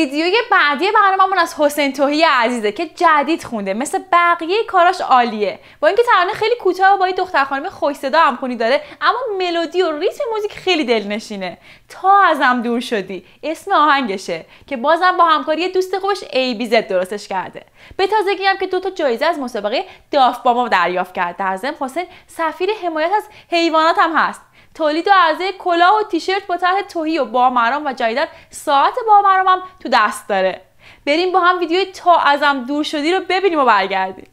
ویدیوی بعدی برنامه‌مون از حسین توهی عزیزه که جدید خونده. مثل بقیه کاراش عالیه. با اینکه ترانه خیلی کوتاه و با این دختر خانم خوش صدا همخونی داره اما ملودی و ریتم موزیک خیلی دلنشینه. تا ازم دور شدی اسم آهنگشه که بازم با همکاری دوست خوش ای بی زد درستش کرده. به تازگی هم که دو تا جایزه از مسابقه داف باما دریافت کرد در ضمن حسین سفیر حمایت از حیوانات هم هست. تولید و عرضه کلاه و تیشرت با طرح توهی و بامرام و جدیدن ساعت بامرام هم تو دست داره. بریم با هم ویدیوی تا ازم دور شدی رو ببینیم و برگردیم.